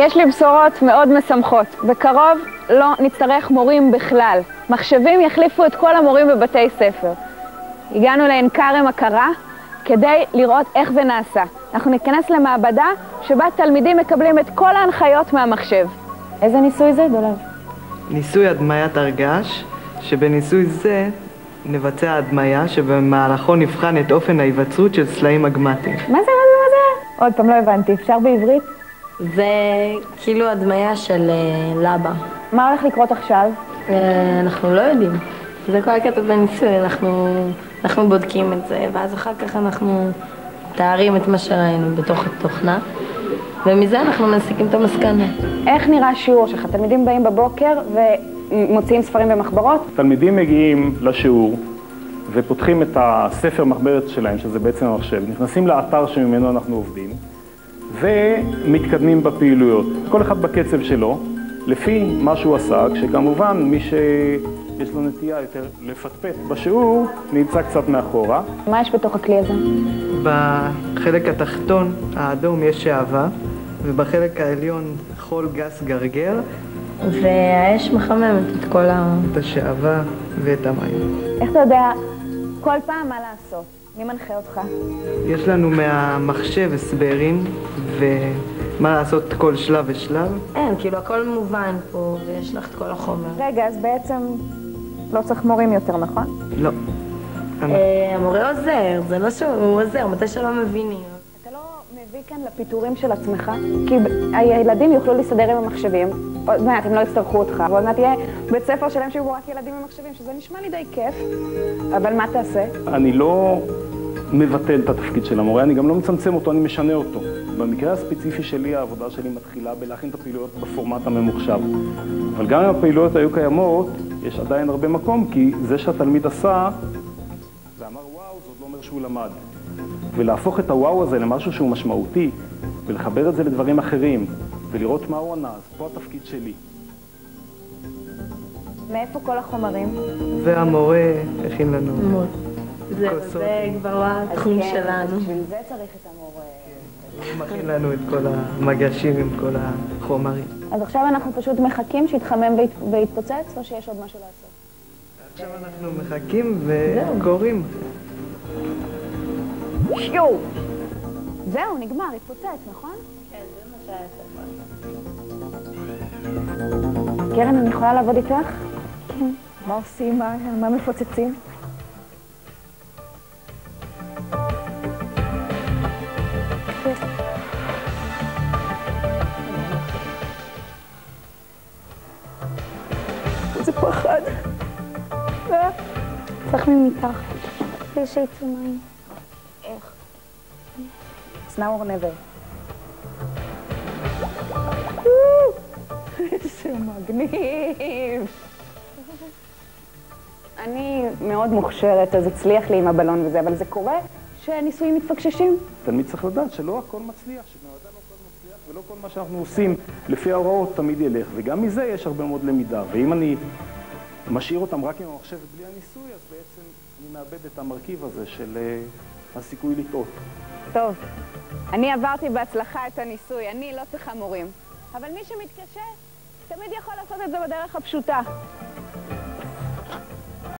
יש לי בשורות מאוד משמחות. בקרוב לא נצטרך מורים בכלל. מחשבים יחליפו את כל המורים בבתי ספר. הגענו לעין כרם הכרה כדי לראות איך זה נעשה. אנחנו ניכנס למעבדה שבה תלמידים מקבלים את כל ההנחיות מהמחשב. איזה ניסוי זה, דולב? ניסוי הדמיית הרגש, שבניסוי זה נבצע הדמיה שבמהלכו נבחן את אופן ההיווצרות של סלעים מגמטיים. מה זה, מה זה, מה זה? עוד פעם, לא הבנתי. אפשר בעברית? זה כאילו הדמיה של אה, לבה. מה הולך לקרות עכשיו? אה, אנחנו לא יודעים. זה כל הקטע בניסוי, אנחנו, אנחנו בודקים את זה, ואז אחר כך אנחנו מתארים את מה שראינו בתוך התוכנה, ומזה אנחנו מסיקים את המסקנה. איך נראה השיעור שלך? תלמידים באים בבוקר ומוציאים ספרים ומחברות? תלמידים מגיעים לשיעור ופותחים את הספר מחברת שלהם, שזה בעצם המחשב, נכנסים לאתר שממנו אנחנו עובדים ומתקדמים בפעילויות, כל אחד בקצב שלו, לפי מה שהוא עשה, כשכמובן מי שיש לו נטייה יותר לפטפט בשיעור נמצא קצת מאחורה. מה יש בתוך הכלי הזה? בחלק התחתון האדום יש שעווה, ובחלק העליון חול גס גרגר, והאש מחממת את כל ה... את השעווה ואת המים. איך אתה יודע כל פעם מה לעשות? מי מנחה אותך? יש לנו מהמחשב הסברים ומה לעשות כל שלב ושלב. אין, כאילו הכל מובן פה, ויש לך את כל החומר. רגע, אז בעצם לא צריך מורים יותר, נכון? לא. אה, המורה עוזר, זה לא שהוא עוזר, מתי שלא מבינים. מביא כאן לפיטורים של עצמך? כי הילדים יוכלו להסתדר עם המחשבים, עוד מעט הם לא יצטרכו אותך, ועוד מעט יהיה בית ספר שלם שיהיו בו רק ילדים עם שזה נשמע לי די כיף, אבל מה תעשה? אני לא מבטל את התפקיד של המורה, אני גם לא מצמצם אותו, אני משנה אותו. במקרה הספציפי שלי, העבודה שלי מתחילה בלהכין את הפעילויות בפורמט הממוחשב. אבל גם אם הפעילויות היו קיימות, יש עדיין הרבה מקום, כי זה שהתלמיד עשה ואמר וואו, זה עוד לא אומר שהוא למד. ולהפוך את הוואו הזה למשהו שהוא משמעותי, ולחבר את זה לדברים אחרים, ולראות מה הוא ענה, אז פה התפקיד שלי. מאיפה כל החומרים? והמורה הכין לנו. זה כבר התחום אז כן, שלנו. בשביל זה צריך את המורה. הוא מכין לנו את כל המגשים עם כל החומרים. אז עכשיו אנחנו פשוט מחכים שיתחמם וית- ויתפוצץ, או שיש עוד משהו לעשות? עכשיו אנחנו מחכים וקוראים. שיו! זהו, נגמר, התפוצץ, נכון? כן, זה מה שהיה קרן, אני יכולה לעבוד איתך? כן. מה עושים? מה, מה מפוצצים? איזה פחד. אה, צריך ממתחת. יש שיצאו מים. איך? It's now or never. איזה מגניב. אני מאוד מוכשרת, אז הצליח לי עם הבלון וזה, אבל זה קורה שניסויים מתפקששים. תלמיד צריך לדעת שלא הכל מצליח, שבן אדם לא הכל מצליח, ולא כל מה שאנחנו עושים לפי ההוראות תמיד ילך, וגם מזה יש הרבה מאוד למידה. ואם אני משאיר אותם רק עם המחשב ובלי הניסוי, אז בעצם אני מאבד את המרכיב הזה של אה, הסיכוי לטעות. טוב, אני עברתי בהצלחה את הניסוי, אני לא צריכה מורים. אבל מי שמתקשה, תמיד יכול לעשות את זה בדרך הפשוטה.